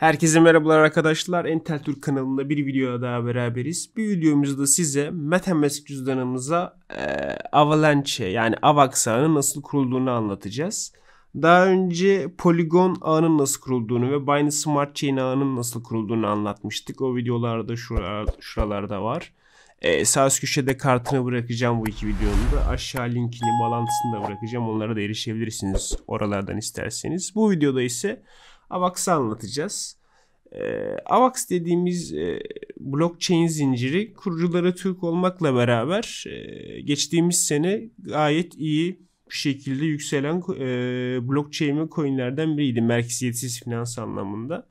Herkese merhabalar arkadaşlar. Entel Türk kanalında bir video daha beraberiz. Bir videomuzda size MetaMask cüzdanımıza e, Avalanche yani AVAX ağının nasıl kurulduğunu anlatacağız. Daha önce Polygon ağının nasıl kurulduğunu ve Binance Smart Chain ağının nasıl kurulduğunu anlatmıştık. O videolarda şuralarda, şuralarda var. Ee, sağ üst köşede kartını bırakacağım bu iki videonun da. Aşağı linkini, bağlantısını da bırakacağım. Onlara da erişebilirsiniz oralardan isterseniz. Bu videoda ise AVAX'ı anlatacağız. Ee, AVAX dediğimiz e, blockchain zinciri kurucuları Türk olmakla beraber e, geçtiğimiz sene gayet iyi bir şekilde yükselen e, blockchain ve coinlerden biriydi merkeziyetsiz finans anlamında.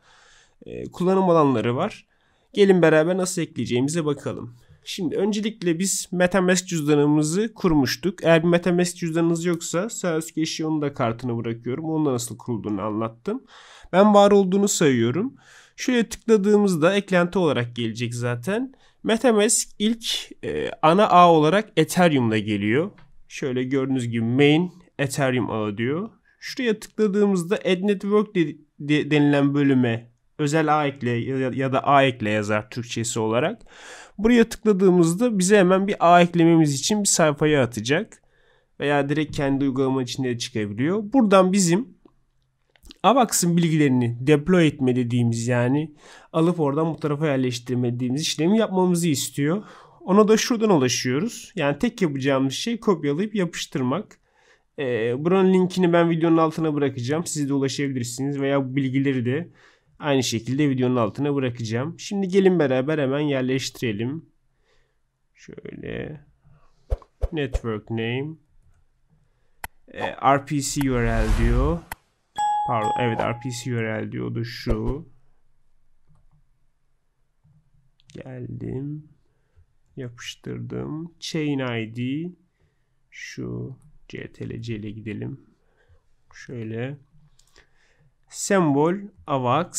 Kullanım alanları var. Gelin beraber nasıl ekleyeceğimize bakalım. Şimdi öncelikle biz MetaMask cüzdanımızı kurmuştuk. Eğer bir MetaMask cüzdanınız yoksa köşeye onun da kartını bırakıyorum. Onun nasıl kurulduğunu anlattım. Ben var olduğunu sayıyorum. Şuraya tıkladığımızda eklenti olarak gelecek zaten. MetaMask ilk e, ana ağ olarak Ethereum'da geliyor. Şöyle gördüğünüz gibi main Ethereum ağı diyor. Şuraya tıkladığımızda Add Network de, de, denilen bölüme özel ağ ekle ya, da ağ ekle yazar Türkçesi olarak. Buraya tıkladığımızda bize hemen bir ağ eklememiz için bir sayfaya atacak. Veya direkt kendi uygulama içinde de çıkabiliyor. Buradan bizim AVAX'ın bilgilerini deploy etme dediğimiz yani alıp oradan bu tarafa yerleştirme dediğimiz işlemi yapmamızı istiyor. Ona da şuradan ulaşıyoruz. Yani tek yapacağımız şey kopyalayıp yapıştırmak. Ee, buranın linkini ben videonun altına bırakacağım. Siz de ulaşabilirsiniz veya bu bilgileri de aynı şekilde videonun altına bırakacağım. Şimdi gelin beraber hemen yerleştirelim. Şöyle network name e, RPC URL diyor. Pardon evet RPC URL diyordu şu. Geldim. Yapıştırdım. Chain ID şu CTRL ile gidelim. Şöyle. Sembol AVAX.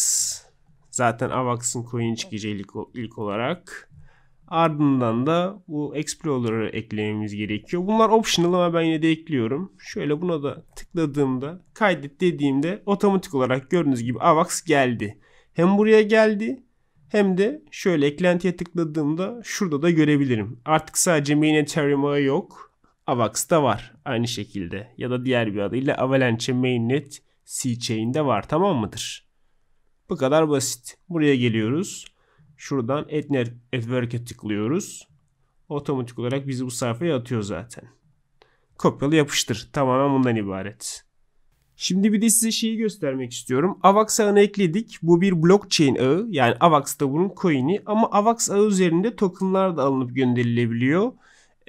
Zaten AVAX'ın coin çıkacağı ilk, ilk olarak. Ardından da bu Explorer'ı eklememiz gerekiyor. Bunlar optional ama ben yine de ekliyorum. Şöyle buna da tıkladığımda kaydet dediğimde otomatik olarak gördüğünüz gibi AVAX geldi. Hem buraya geldi hem de şöyle eklentiye tıkladığımda şurada da görebilirim. Artık sadece main Ethereum ağı yok. AVAX da var aynı şekilde. Ya da diğer bir adıyla Avalanche Mainnet C-Chain'de var tamam mıdır? Bu kadar basit. Buraya geliyoruz. Şuradan Add Network'e tıklıyoruz. Otomatik olarak bizi bu sayfaya atıyor zaten. Kopyala yapıştır. Tamamen bundan ibaret. Şimdi bir de size şeyi göstermek istiyorum. AVAX ağını ekledik. Bu bir blockchain ağı. Yani AVAX da bunun coin'i. Ama AVAX ağı üzerinde tokenlar da alınıp gönderilebiliyor.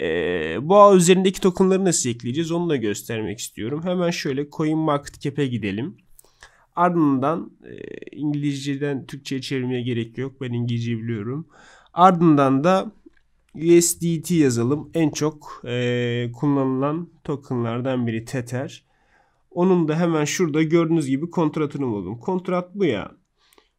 Ee, bu üzerindeki tokenları nasıl ekleyeceğiz onu da göstermek istiyorum. Hemen şöyle CoinMarketCap'e gidelim. Ardından e, İngilizceden Türkçe'ye çevirmeye gerek yok. Ben İngilizce biliyorum. Ardından da USDT yazalım. En çok e, kullanılan tokenlardan biri Tether. Onun da hemen şurada gördüğünüz gibi kontratını buldum. Kontrat bu ya.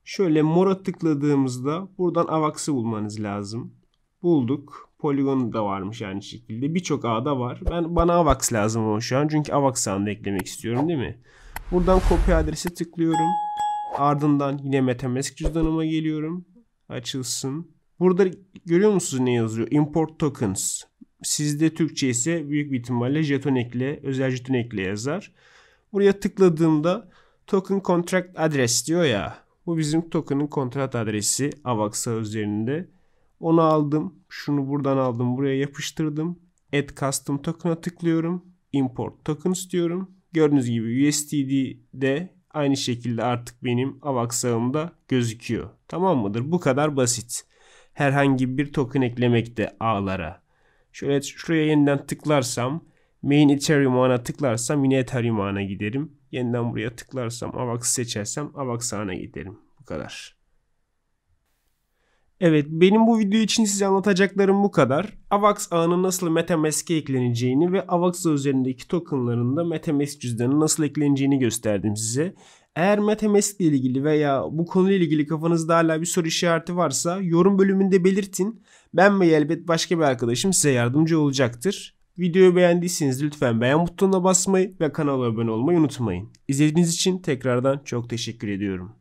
Şöyle mora tıkladığımızda buradan AVAX'ı bulmanız lazım. Bulduk. Polygon da varmış aynı şekilde. Birçok ağda var. Ben bana AVAX lazım o şu an. Çünkü AVAX ağını eklemek istiyorum değil mi? Buradan kopya adresi tıklıyorum. Ardından yine MetaMask cüzdanıma geliyorum. Açılsın. Burada görüyor musunuz ne yazıyor? Import tokens. Sizde Türkçe ise büyük bir ihtimalle jeton ekle, özel jeton ekle yazar. Buraya tıkladığımda token contract address diyor ya. Bu bizim token'ın kontrat adresi AVAX üzerinde. Onu aldım. Şunu buradan aldım. Buraya yapıştırdım. Add custom token'a tıklıyorum. Import tokens diyorum. Gördüğünüz gibi USDD aynı şekilde artık benim AVAX ağımda gözüküyor. Tamam mıdır? Bu kadar basit. Herhangi bir token eklemekte ağlara. Şöyle şuraya yeniden tıklarsam main Ethereum ağına tıklarsam yine Ethereum ağına giderim. Yeniden buraya tıklarsam AVAX seçersem AVAX ağına giderim. Bu kadar. Evet benim bu video için size anlatacaklarım bu kadar. AVAX ağının nasıl Metamask'e ekleneceğini ve AVAX üzerindeki tokenların da Metamask cüzdanı nasıl ekleneceğini gösterdim size. Eğer Metamask ile ilgili veya bu konuyla ilgili kafanızda hala bir soru işareti varsa yorum bölümünde belirtin. Ben ve elbet başka bir arkadaşım size yardımcı olacaktır. Videoyu beğendiyseniz lütfen beğen butonuna basmayı ve kanala abone olmayı unutmayın. İzlediğiniz için tekrardan çok teşekkür ediyorum.